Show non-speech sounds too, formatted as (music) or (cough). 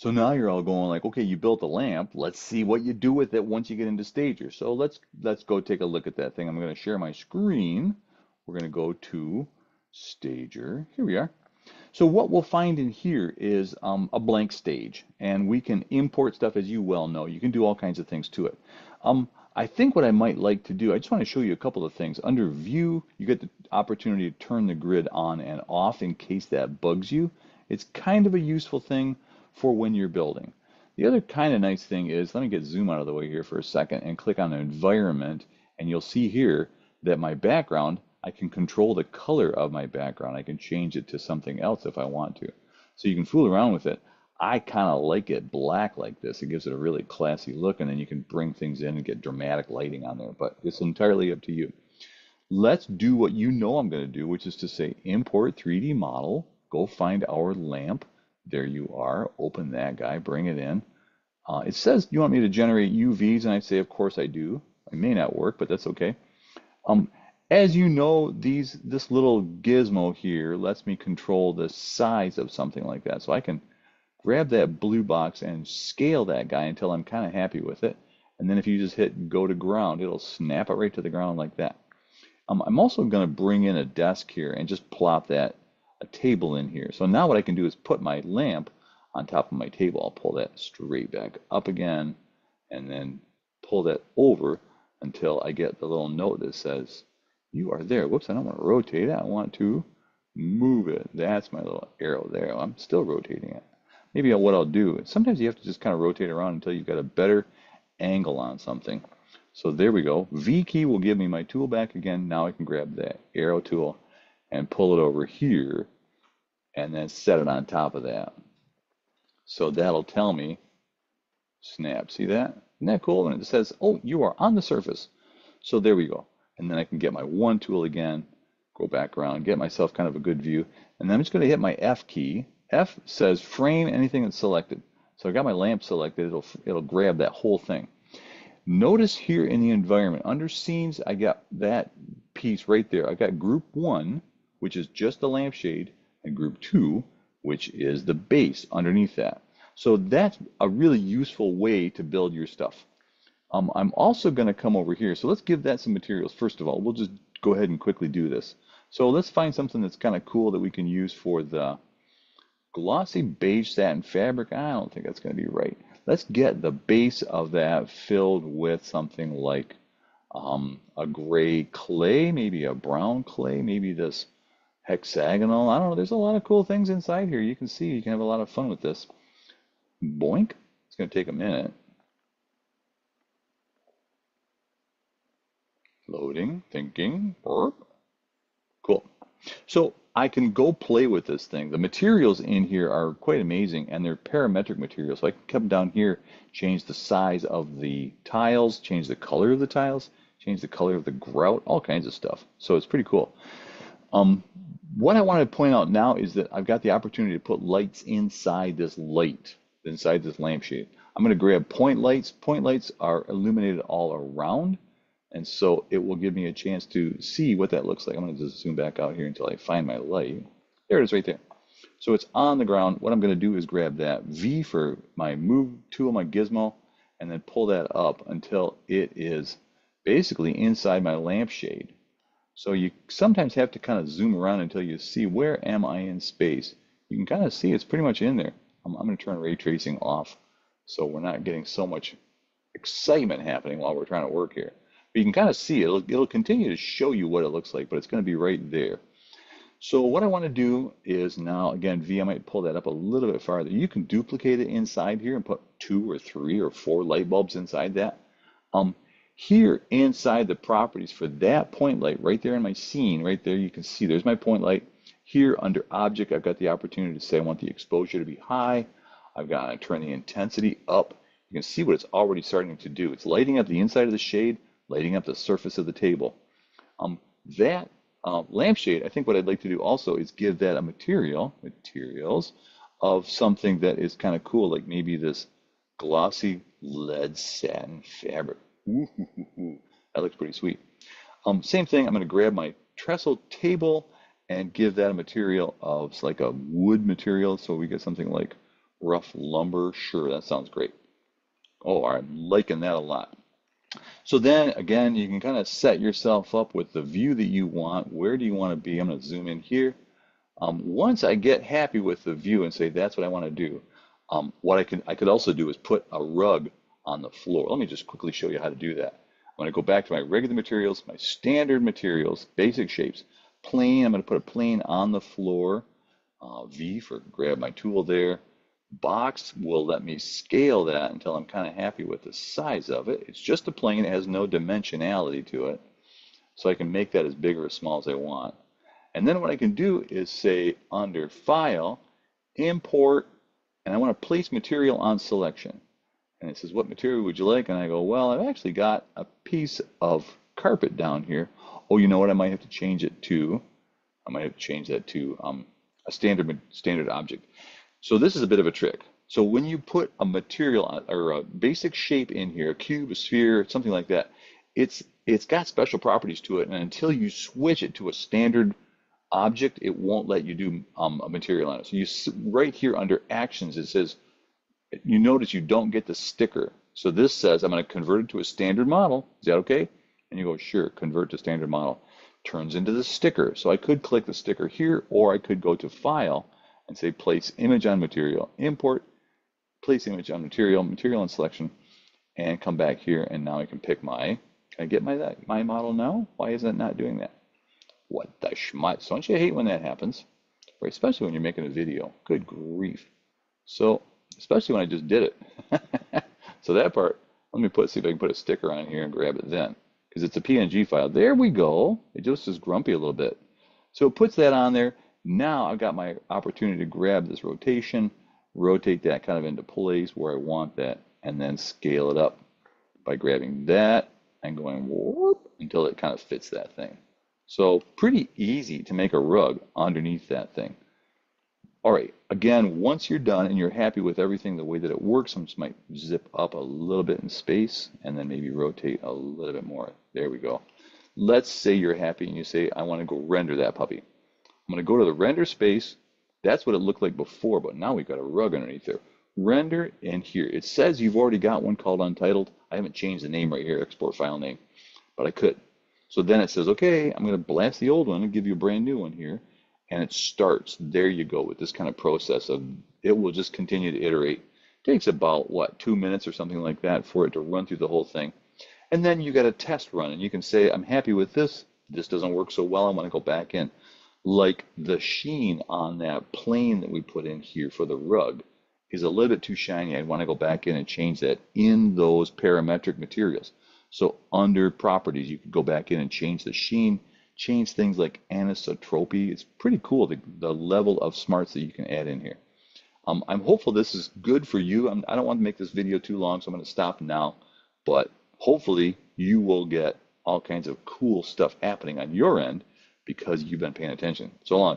So now you're all going like, okay, you built a lamp. Let's see what you do with it once you get into Stager. So let's let's go take a look at that thing. I'm going to share my screen. We're going to go to Stager. Here we are. So what we'll find in here is um, a blank stage, and we can import stuff as you well know. You can do all kinds of things to it. Um, I think what I might like to do, I just want to show you a couple of things. Under View, you get the opportunity to turn the grid on and off in case that bugs you. It's kind of a useful thing for when you're building. The other kind of nice thing is, let me get zoom out of the way here for a second and click on environment and you'll see here that my background, I can control the color of my background. I can change it to something else if I want to. So you can fool around with it. I kind of like it black like this. It gives it a really classy look and then you can bring things in and get dramatic lighting on there, but it's entirely up to you. Let's do what you know I'm going to do, which is to say import 3D model, go find our lamp, there you are. Open that guy, bring it in. Uh, it says you want me to generate UVs, and I say, of course I do. It may not work, but that's okay. Um, as you know, these this little gizmo here lets me control the size of something like that. So I can grab that blue box and scale that guy until I'm kind of happy with it. And then if you just hit go to ground, it'll snap it right to the ground like that. Um, I'm also going to bring in a desk here and just plop that a table in here. So now what I can do is put my lamp on top of my table. I'll pull that straight back up again and then pull that over until I get the little note that says, you are there. Whoops, I don't want to rotate it. I want to move it. That's my little arrow there. I'm still rotating it. Maybe what I'll do, sometimes you have to just kind of rotate around until you've got a better angle on something. So there we go. V key will give me my tool back again. Now I can grab that arrow tool and pull it over here and then set it on top of that. So that'll tell me, snap, see that? Isn't that cool? And it says, oh, you are on the surface. So there we go. And then I can get my one tool again, go back around, get myself kind of a good view. And then I'm just going to hit my F key. F says frame anything that's selected. So I got my lamp selected. It'll, it'll grab that whole thing. Notice here in the environment, under scenes, I got that piece right there. I got group one, which is just the lampshade, and group two, which is the base underneath that. So that's a really useful way to build your stuff. Um, I'm also going to come over here. So let's give that some materials. First of all, we'll just go ahead and quickly do this. So let's find something that's kind of cool that we can use for the glossy beige satin fabric. I don't think that's going to be right. Let's get the base of that filled with something like um, a gray clay, maybe a brown clay, maybe this hexagonal. I don't know. There's a lot of cool things inside here. You can see you can have a lot of fun with this. Boink. It's going to take a minute. Loading, thinking, burp. Cool. So I can go play with this thing. The materials in here are quite amazing and they're parametric materials. So I can come down here, change the size of the tiles, change the color of the tiles, change the color of the grout, all kinds of stuff. So it's pretty cool. Um, what I want to point out now is that I've got the opportunity to put lights inside this light, inside this lampshade. I'm going to grab point lights. Point lights are illuminated all around, and so it will give me a chance to see what that looks like. I'm going to just zoom back out here until I find my light. There it is right there. So it's on the ground. What I'm going to do is grab that V for my move tool, my gizmo, and then pull that up until it is basically inside my lampshade. So you sometimes have to kind of zoom around until you see where am I in space. You can kind of see it's pretty much in there. I'm, I'm going to turn ray tracing off so we're not getting so much excitement happening while we're trying to work here. But you can kind of see it. It'll, it'll continue to show you what it looks like, but it's going to be right there. So what I want to do is now, again, V, I might pull that up a little bit farther. You can duplicate it inside here and put two or three or four light bulbs inside that. Um, here inside the properties for that point light right there in my scene, right there, you can see there's my point light. Here under object, I've got the opportunity to say I want the exposure to be high. I've got to turn the intensity up. You can see what it's already starting to do. It's lighting up the inside of the shade, lighting up the surface of the table. Um, that uh, lampshade, I think what I'd like to do also is give that a material, materials, of something that is kind of cool, like maybe this glossy lead satin fabric. (laughs) that looks pretty sweet. Um, same thing, I'm going to grab my trestle table and give that a material of like a wood material. So we get something like rough lumber. Sure, that sounds great. Oh, I'm liking that a lot. So then again, you can kind of set yourself up with the view that you want. Where do you want to be? I'm going to zoom in here. Um, once I get happy with the view and say that's what I want to do, um, what I can I could also do is put a rug on the floor. Let me just quickly show you how to do that. I'm going to go back to my regular materials, my standard materials, basic shapes, plane. I'm going to put a plane on the floor. Uh, v for grab my tool there. Box will let me scale that until I'm kind of happy with the size of it. It's just a plane. It has no dimensionality to it. So I can make that as big or as small as I want. And then what I can do is say under File, Import, and I want to place material on selection. And it says, what material would you like? And I go, well, I've actually got a piece of carpet down here. Oh, you know what? I might have to change it to, I might have to change that to um, a standard standard object. So this is a bit of a trick. So when you put a material or a basic shape in here, a cube, a sphere, something like that, it's it's got special properties to it, and until you switch it to a standard object, it won't let you do um, a material on it. So you right here under actions, it says you notice you don't get the sticker. So this says I'm going to convert it to a standard model. Is that okay? And you go, sure, convert to standard model. Turns into the sticker. So I could click the sticker here, or I could go to File and say Place Image on Material, Import, Place Image on Material, Material and Selection, and come back here, and now I can pick my, can I get my, that, my model now? Why is that not doing that? What the schmutz? Don't you hate when that happens? Especially when you're making a video. Good grief. So especially when I just did it. (laughs) so that part, let me put see if I can put a sticker on here and grab it then, because it's a PNG file. There we go. It just is grumpy a little bit. So it puts that on there. Now I've got my opportunity to grab this rotation, rotate that kind of into place where I want that, and then scale it up by grabbing that and going whoop until it kind of fits that thing. So pretty easy to make a rug underneath that thing. All right, again, once you're done and you're happy with everything, the way that it works, I just might zip up a little bit in space and then maybe rotate a little bit more. There we go. Let's say you're happy and you say, I want to go render that puppy. I'm going to go to the render space. That's what it looked like before, but now we've got a rug underneath there. Render in here. It says you've already got one called Untitled. I haven't changed the name right here, export file name, but I could. So then it says, okay, I'm going to blast the old one and give you a brand new one here and it starts. There you go with this kind of process of it will just continue to iterate. It takes about what two minutes or something like that for it to run through the whole thing, and then you got a test run, and you can say I'm happy with this. This doesn't work so well. I want to go back in. Like the sheen on that plane that we put in here for the rug is a little bit too shiny. I want to go back in and change that in those parametric materials. So under properties, you could go back in and change the sheen change things like anisotropy. It's pretty cool the, the level of smarts that you can add in here. Um, I'm hopeful this is good for you. I'm, I do not want to make this video too long, so I'm going to stop now. But hopefully you will get all kinds of cool stuff happening on your end because you've been paying attention. So long.